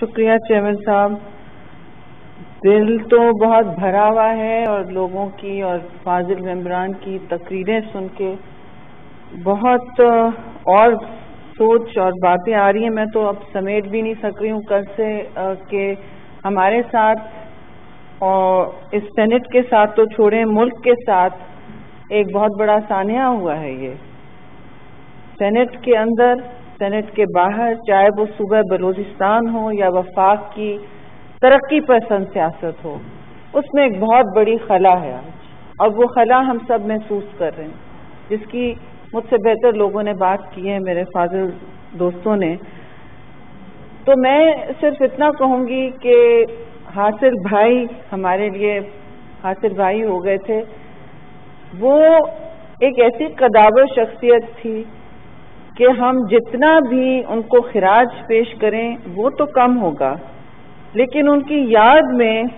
शुक्रिया, चेयरमैन साहब। दिल तो बहुत भरा हुआ है और लोगों की और फाजिल मेम्बरान की तकरीरें सुन के बहुत और सोच और बातें आ रही हैं। मैं तो अब समेट भी नहीं सक रही हूँ कल से कि हमारे साथ और इस सेनेट के साथ तो छोड़े, मुल्क के साथ एक बहुत बड़ा सानिया हुआ है ये। सेनेट के अंदर सेनेट के बाहर, चाहे वो सुबह बलूचिस्तान हो या वफाक की तरक्की पसंद सियासत हो, उसमें एक बहुत बड़ी खला है आज। और वो खला हम सब महसूस कर रहे हैं। जिसकी मुझसे बेहतर लोगों ने बात की है, मेरे फाजिल दोस्तों ने। तो मैं सिर्फ़ इतना कहूँगी कि हासिल भाई हमारे लिए हासिल भाई हो गए थे। वो एक ऐसी कदावर शख्सियत थी कि हम जितना भी उनको खराज पेश करें वो तो कम होगा। लेकिन उनकी याद में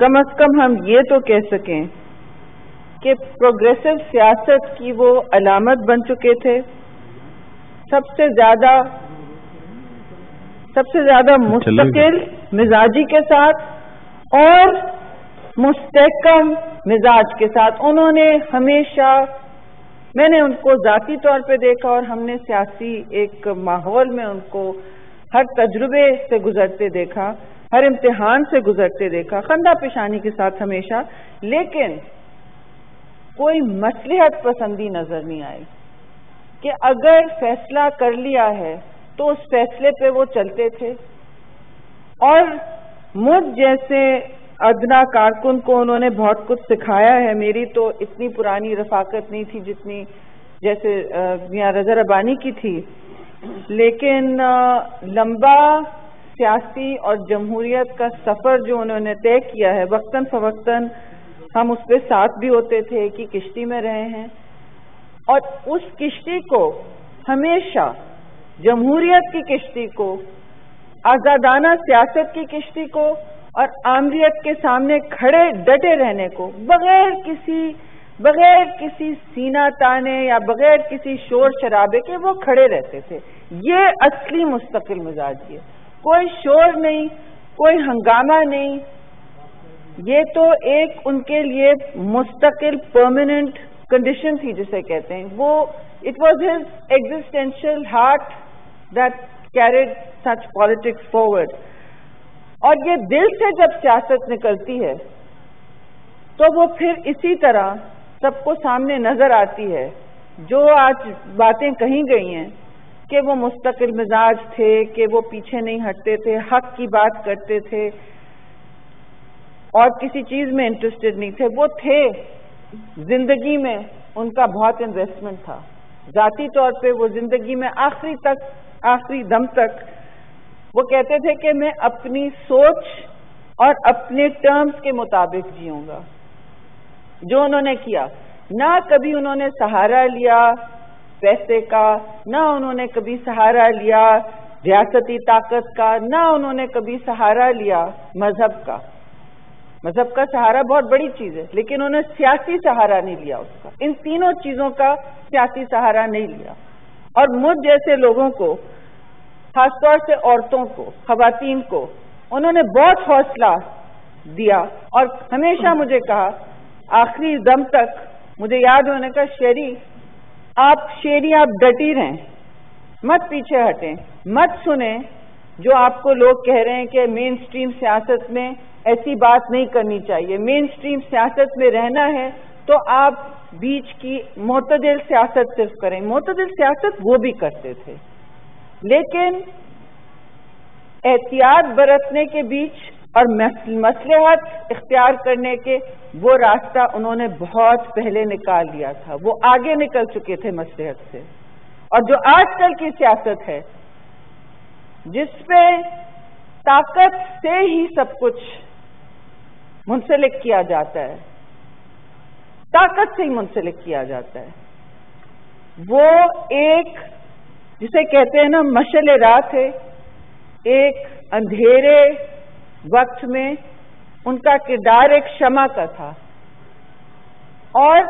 कम अज कम हम ये तो कह सकें कि प्रोग्रेसिव सियासत की वो अलामत बन चुके थे। सबसे ज़्यादा सबसे ज़्यादा मुस्तकिल मिजाजी के साथ और मुस्तकम मिजाज के साथ। उन्होंने हमेशा मैंने उनको जाती तौर पे देखा और हमने सियासी एक माहौल में उनको हर तजुर्बे से गुजरते देखा, हर इम्तिहान से गुजरते देखा खंदा पेशानी के साथ हमेशा। लेकिन कोई मसलहत पसंदी नज़र नहीं आई कि अगर फैसला कर लिया है तो उस फैसले पे वो चलते थे। और मुझ जैसे अदना कारकुन को उन्होंने बहुत कुछ सिखाया है। मेरी तो इतनी पुरानी रफाकत नहीं थी जितनी जैसे मियाँ रजा रबानी की थी। लेकिन लंबा सियासी और जमहूरियत का सफ़र जो उन्होंने तय किया है, वक्तन फवक्तन हम उस पर साथ भी होते थे कि किश्ती में रहे हैं। और उस किश्ती को हमेशा जमहूरियत की किश्ती को, आजादाना सियासत की किश्ती को और आमरीत के सामने खड़े डटे रहने को, बगैर किसी बगैर किसी सीना ताने या बगैर किसी शोर शराबे के वो खड़े रहते थे। ये असली मुस्तकिल मिजाजी है कोई शोर नहीं, कोई हंगामा नहीं। ये तो एक उनके लिए मुस्तकिल परमानेंट कंडीशन थी जिसे कहते हैं। वो it was his existential heart that carried such politics forward और ये दिल से जब सियासत निकलती है तो वो फिर इसी तरह सबको सामने नज़र आती है। जो आज बातें कही गई हैं कि वो मुस्तकिल मिजाज थे, कि वो पीछे नहीं हटते थे, हक की बात करते थे, और किसी चीज़ में इंटरेस्टेड नहीं थे, वो थे। ज़िंदगी में उनका बहुत इन्वेस्टमेंट था। जाती तौर पे वो ज़िंदगी में आखिरी तक, आखिरी दम तक वो कहते थे कि मैं अपनी सोच और अपने टर्म्स के मुताबिक जीऊँगा। जो उन्होंने किया, ना कभी उन्होंने सहारा लिया पैसे का, ना उन्होंने कभी सहारा लिया रियासती ताकत का, ना उन्होंने कभी सहारा लिया मज़हब का। मज़हब का सहारा बहुत बड़ी चीज़ है, लेकिन उन्होंने सियासी सहारा नहीं लिया उसका। इन तीनों चीज़ों का सियासी सहारा नहीं लिया। और मुझ जैसे लोगों को खासतौर से औरतों को खातन को, उन्होंने बहुत हौसला दिया और हमेशा मुझे कहा, आखिरी दम तक मुझे याद होने का शेरी, आप शेरी, आप डटी रहें, मत पीछे हटें, मत सुने जो आपको लोग कह रहे हैं कि मेन स्ट्रीम सियासत में ऐसी बात नहीं करनी चाहिए। मेन स्ट्रीम सियासत में रहना है तो आप बीच की मोतदिल सियासत सिर्फ़ करें। मोतदिल सियासत वो भी करते थे। लेकिन एहतियात बरतने के बीच और मसलहत इख्तियार करने के वो रास्ता उन्होंने बहुत पहले निकाल लिया था। वो आगे निकल चुके थे मसलहत से। और जो आजकल की सियासत है, जिसपे ताकत से ही सब कुछ मुंसलिक किया जाता है, ताकत से ही मुंसलिक किया जाता है, वो एक जिसे कहते हैं ना, मशल रात है। एक अंधेरे वक्त में उनका किरदार एक क्षमा का था। और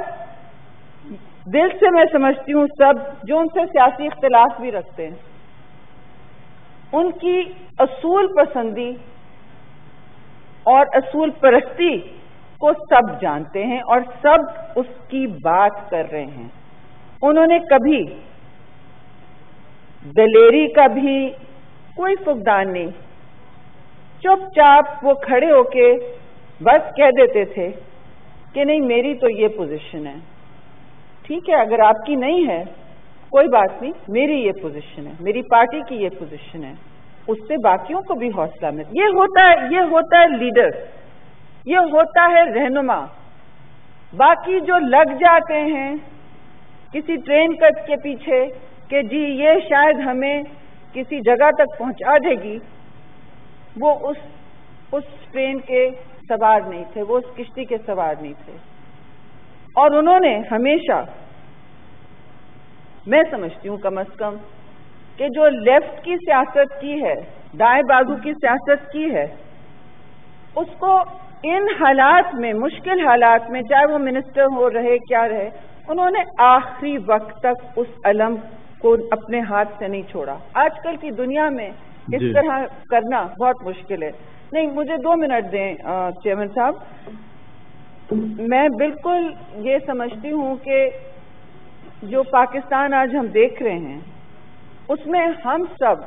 दिल से मैं समझती हूँ, सब जो उनसे सियासी इख्तलाफ भी रखते हैं, उनकी असूल पसंदी और असूल परस्ती को सब जानते हैं और सब उसकी बात कर रहे हैं। उन्होंने कभी दलेरी का भी कोई फुकदान नहीं। चुपचाप वो खड़े होके बस कह देते थे कि नहीं, मेरी तो ये पोजीशन है। ठीक है, अगर आपकी नहीं है, कोई बात नहीं, मेरी ये पोजीशन है, मेरी पार्टी की ये पोजीशन है। उससे बाकियों को भी हौसला मिल ये होता है, ये होता है लीडर ये होता है रहनुमा। बाकी जो लग जाते हैं, किसी ट्रेन कट के पीछे कि जी, ये शायद हमें किसी जगह तक पहुँचा देगी। वो उस उस ट्रेन के सवार नहीं थे, वो उस किश्ती के सवार नहीं थे। और उन्होंने हमेशा, मैं समझती हूँ कम अज कम, कि जो लेफ़्ट की सियासत की है, दाएँ बाजू की सियासत की है, उसको इन हालात में, मुश्किल हालात में, चाहे वो मिनिस्टर हो रहे, क्या रहे, उन्होंने आखिरी वक्त तक उस अलम को अपने हाथ से नहीं छोड़ा। आजकल की दुनिया में इस तरह करना बहुत मुश्किल है। नहीं मुझे दो मिनट दें चेयरमैन साहब। मैं बिल्कुल ये समझती हूँ कि जो पाकिस्तान आज हम देख रहे हैं उसमें हम सब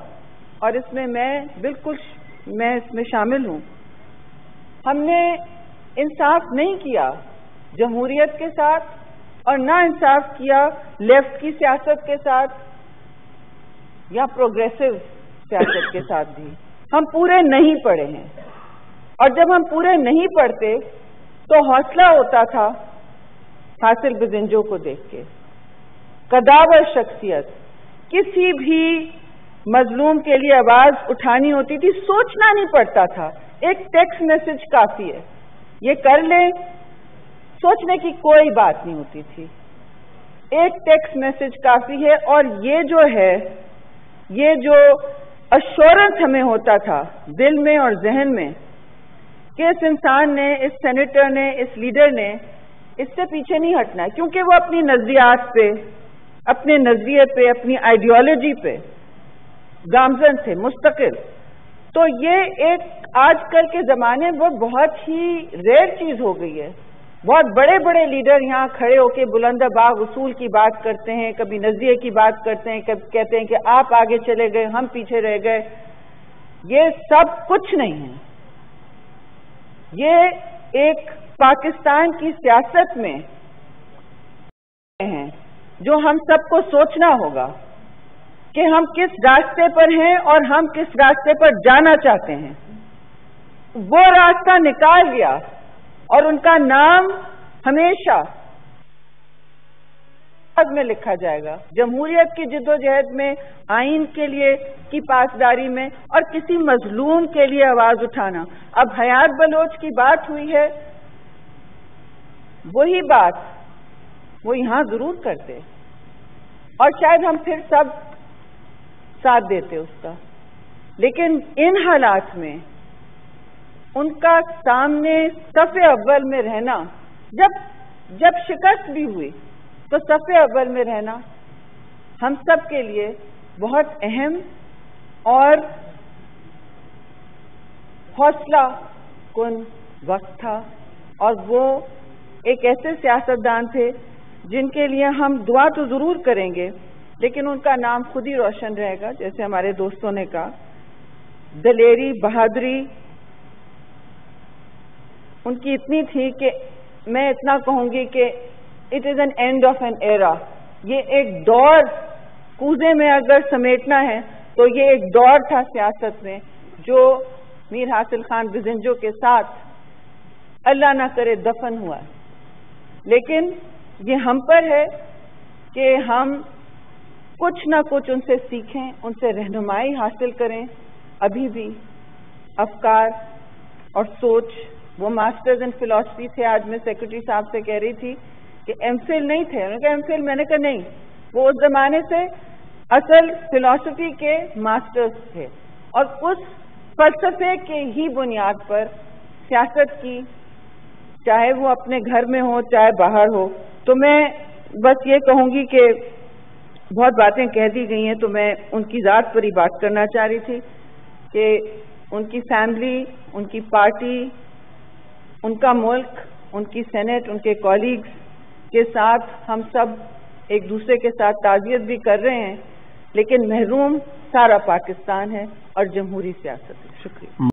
और इसमें मैं बिल्कुल मैं इसमें शामिल हूँ। हमने इंसाफ नहीं किया जमहूरियत के साथ और ना इंसाफ किया लेफ़्ट की सियासत के साथ या प्रोग्रेसिव सियासत के साथ भी। हम पूरे नहीं पढ़े हैं। और जब हम पूरे नहीं पढ़ते तो हौसला होता था हासिल बिजिंजो को देख के। कदावर शख्सियत, किसी भी मजलूम के लिए आवाज़ उठानी होती थी, सोचना नहीं पड़ता था। एक टेक्स्ट मैसेज काफ़ी है। ये कर ले सोचने की कोई बात नहीं होती थी। एक टेक्स्ट मैसेज काफ़ी है और ये जो है, ये जो अश्योरेंस हमें होता था दिल में और जहन में कि इस इंसान ने, इस सेनेटर ने, इस लीडर ने इससे पीछे नहीं हटना है, क्योंकि वो अपनी नजरियात पे, अपने नज़रिए पे, अपनी आइडियोलॉजी पे गामजन थे, मुस्तकिल। तो ये एक आजकल के जमाने में बहुत ही रेयर चीज़ हो गई है। बहुत बड़े बड़े लीडर यहाँ खड़े होकर बुलंदाबाग उसूल की बात करते हैं, कभी नज़रिए की बात करते हैं, कभी कहते हैं कि आप आगे चले गए, हम पीछे रह गए। ये सब कुछ नहीं है। ये एक पाकिस्तान की सियासत में हैं, जो हम सबको सोचना होगा कि हम किस रास्ते पर हैं और हम किस रास्ते पर जाना चाहते हैं। वो रास्ता निकाल लिया और उनका नाम हमेशा में लिखा जाएगा। जमहूरियत की जिदोजहद में, आइन के लिए की पासदारी में और किसी मजलूम के लिए आवाज़ उठाना। अब हयात बलोच की बात हुई है, वही बात वो यहाँ ज़रूर करते और शायद हम फिर सब साथ देते उसका। लेकिन इन हालात में उनका सामने सफ़े अव्वल में रहना, जब जब शिकस्त भी हुई तो सफ़े अव्वल में रहना हम सब के लिए बहुत अहम और हौसला कुन वक्त था। और वो एक ऐसे सियासतदान थे जिनके लिए हम दुआ तो ज़रूर करेंगे, लेकिन उनका नाम खुद ही रोशन रहेगा, जैसे हमारे दोस्तों ने कहा। दलेरी बहादुरी उनकी इतनी थी कि मैं इतना कहूँगी कि it is an end of an era ये एक दौर कूजे में अगर समेटना है तो ये एक दौर था सियासत में, जो मीर हासिल खान बिजिंजो के साथ अल्लाह ना करे दफन हुआ। लेकिन ये हम पर है कि हम कुछ ना कुछ उनसे सीखें, उनसे रहनुमाई हासिल करें। अभी भी अफकार और सोच वो मास्टर्स इन फिलोसफी थे, आज मैं सेक्रेटरी साहब से कह रही थी कि एमफिल नहीं थे। उन्होंने कहा एमफिल मैंने कहा, नहीं। वो उस जमाने से असल फिलोसफी के मास्टर्स थे। और उस फलसफे के ही बुनियाद पर सियासत की, चाहे वो अपने घर में हो, चाहे बाहर हो तो मैं बस ये कहूँगी कि बहुत बातें कह दी गई हैं तो मैं उनकी ज़ात पर ही बात करना चाह रही थी कि उनकी फैमिली उनकी पार्टी उनका मुल्क, उनकी सेनेट उनके कॉलीग्स के साथ हम सब एक दूसरे के साथ ताजियत भी कर रहे हैं, लेकिन महरूम सारा पाकिस्तान है और जमहूरी सियासत है। शुक्रिया।